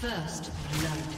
First blood.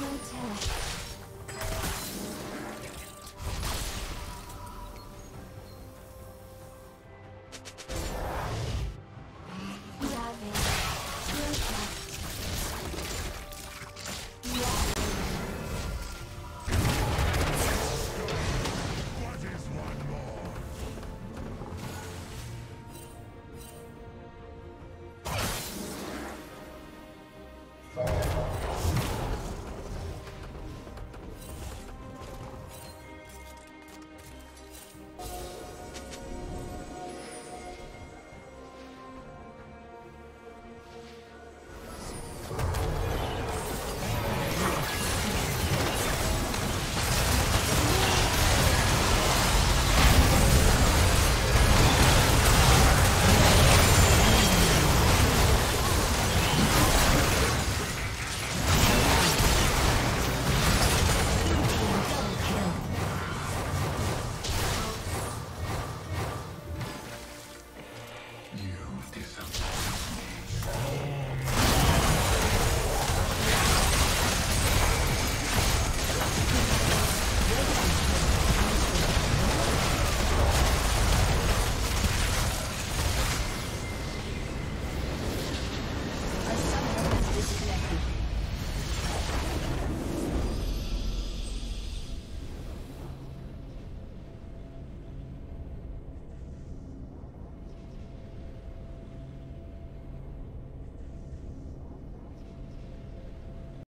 Rampage.